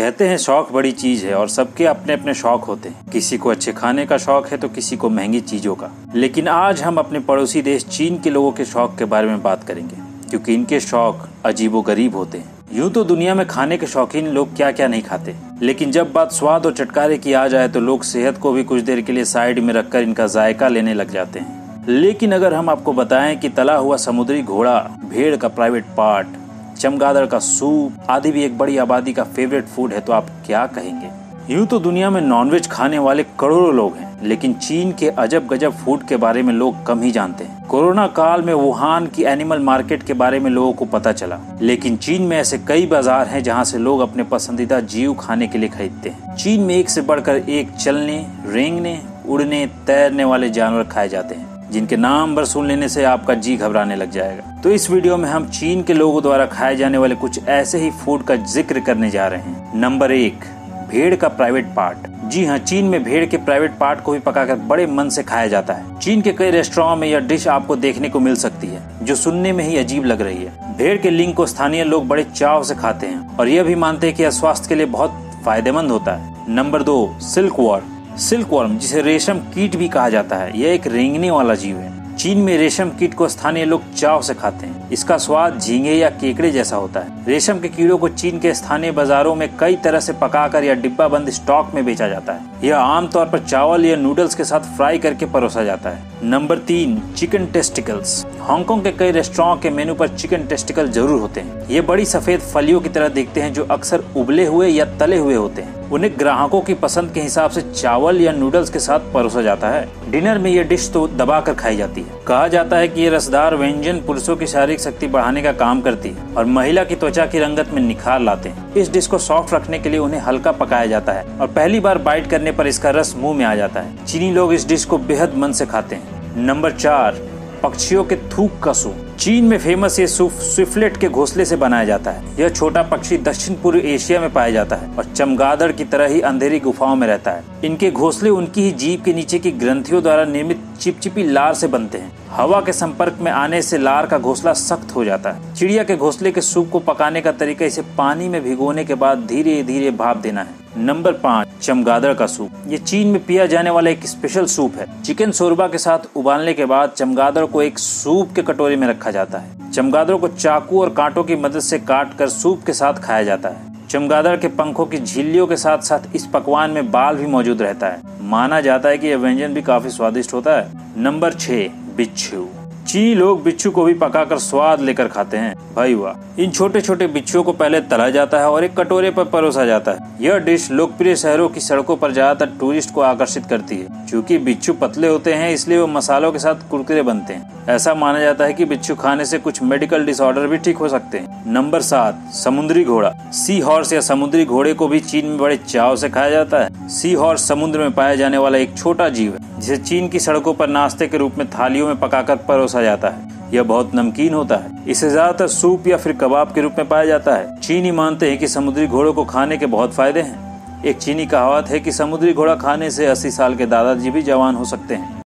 कहते हैं शौक बड़ी चीज़ है और सबके अपने अपने शौक होते हैं। किसी को अच्छे खाने का शौक है तो किसी को महँगी चीज़ों का। लेकिन आज हम अपने पड़ोसी देश चीन के लोगों के शौक के बारे में बात करेंगे, क्योंकि इनके शौक अजीबो गरीब होते हैं। यूँ तो दुनिया में खाने के शौकीन लोग क्या क्या नहीं खाते। लेकिन जब बात स्वाद और चटकारे की आ जाए तो लोग सेहत को भी कुछ देर के लिए साइड में रखकर इनका जायका लेने लग जाते हैं। लेकिन अगर हम आपको बताएँ कि तला हुआ समुद्री घोड़ा, भेड़ का प्राइवेट पार्ट चमगादड़ का सूप आदि भी एक बड़ी आबादी का फेवरेट फ़ूड है तो आप क्या कहेंगे? यूँ तो दुनिया में नॉनवेज खाने वाले करोड़ों लोग हैं, लेकिन चीन के अजब गजब फ़ूड के बारे में लोग कम ही जानते हैं। कोरोना काल में वुहान की एनिमल मार्केट के बारे में लोगों को पता चला, लेकिन चीन में ऐसे कई बाज़ार हैं जहाँ से लोग अपने पसंदीदा जीव खाने के लिए खरीदते हैं। चीन में एक से बढ़कर एक चलने, रेंगने, उड़ने, तैरने वाले जानवर खाए जाते हैं। जिनके नाम पर सुन लेने से आपका जी घबराने लग जाएगा। तो इस वीडियो में हम चीन के लोगों द्वारा खाए जाने वाले कुछ ऐसे ही फ़ूड का ज़िक्र करने जा रहे हैं। नंबर एक, भेड़ का प्राइवेट पार्ट जी हाँ चीन में भेड़ के प्राइवेट पार्ट को भी पकाकर बड़े मन से खाया जाता है। चीन के कई रेस्टोरेंट में यह डिश आपको देखने को मिल सकती है, जो सुनने में ही अजीब लग रही है। भेड़ के लिंग को स्थानीय लोग बड़े चाव से खाते हैं, और यह भी मानते हैं कि यह स्वास्थ्य के लिए बहुत फ़ायदेमंद होता है। नंबर दो सिल्क वर्म सिल्क वर्म, जिसे रेशम कीट भी कहा जाता है, यह एक रेंगने वाला जीव है। चीन में रेशम कीट को स्थानीय लोग चाव से खाते हैं। इसका स्वाद झींगे या केकड़े जैसा होता है। रेशम के कीड़ों को चीन के स्थानीय बाजारों में कई तरह से पकाकर या डिब्बा बंद स्टॉक में बेचा जाता है। यह आमतौर पर चावल या नूडल्स के साथ फ्राई करके परोसा जाता है। नंबर तीन, चिकन टेस्टिकल्स। हांगकांग के कई रेस्टोरेंट के मेनू पर चिकन टेस्टिकल ज़रूर होते हैं। ये बड़ी सफ़ेद फलियों की तरह दिखते हैं, जो अक्सर उबले हुए या तले हुए होते हैं। उन्हें ग्राहकों की पसंद के हिसाब से चावल या नूडल्स के साथ परोसा जाता है। डिनर में ये डिश तो दबा कर खाई जाती है। कहा जाता है कि ये रसदार, व्यंजन पुरुषों की शारीरिक शक्ति बढ़ाने का काम करती है और महिला की त्वचा की रंगत में निखार लाते हैं। इस डिश को सॉफ्ट रखने के लिए उन्हें हल्का पकाया जाता है और पहली बार बाइट करने पर इसका रस मुँह में आ जाता है। चीनी लोग इस डिश को बेहद मन से खाते हैं। नंबर चार पक्षियों के थूक का सूप। चीन में फ़ेमस ये सूप स्विफलेट के घोंसले से बनाया जाता है। यह छोटा पक्षी दक्षिण पूर्व एशिया में पाया जाता है और चमगादड़ की तरह ही अंधेरी गुफाओं में रहता है। इनके घोंसले उनकी ही जीप के नीचे की ग्रंथियों द्वारा निर्मित चिपचिपी लार से बनते हैं। हवा के संपर्क में आने से लार का घोंसला सख्त हो जाता है। चिड़िया के घोंसले के सूप को पकाने का तरीका इसे पानी में भिगोने के बाद धीरे धीरे भाप देना है। नंबर पाँच। चमगादड़ का सूप। ये चीन में पिया जाने वाला एक स्पेशल सूप है। चिकन शोरबा के साथ उबालने के बाद चमगादड़ को एक सूप के कटोरे में रखा जाता है। चमगादड़ को चाकू और कांटों की मदद से काट कर सूप के साथ खाया जाता है। चमगादड़ के पंखों की झिल्लियों के साथ साथ इस पकवान में बाल भी मौजूद रहता है। माना जाता है कि यह व्यंजन भी काफ़ी स्वादिष्ट होता है। नंबर छह, बिच्छू। चीनी लोग बिच्छू को भी पकाकर स्वाद लेकर खाते हैं। भाई वाह, इन छोटे छोटे बिच्छुओं को पहले तला जाता है और एक कटोरे पर परोसा जाता है। यह डिश लोकप्रिय शहरों की सड़कों पर ज़्यादातर टूरिस्ट को आकर्षित करती है। क्योंकि बिच्छू पतले होते हैं, इसलिए वो मसालों के साथ कुरकुरे बनते हैं। ऐसा माना जाता है कि बिच्छू खाने से कुछ मेडिकल डिसऑर्डर भी ठीक हो सकते हैं। नंबर सात, समुद्री घोड़ा। सी हॉर्स या समुद्री घोड़े को भी चीन में बड़े चाव से खाया जाता है। सी हॉर्स समुद्र में पाया जाने वाला एक छोटा जीव है, जिसे चीन की सड़कों पर नाश्ते के रूप में थालियों में पकाकर परोसा जाता है। यह बहुत नमकीन होता है। इसे ज़्यादातर सूप या फिर कबाब के रूप में पाया जाता है। चीनी मानते हैं कि समुद्री घोड़ों को खाने के बहुत फ़ायदे हैं। एक चीनी कहावत है कि समुद्री घोड़ा खाने से 80 साल के दादाजी भी जवान हो सकते हैं।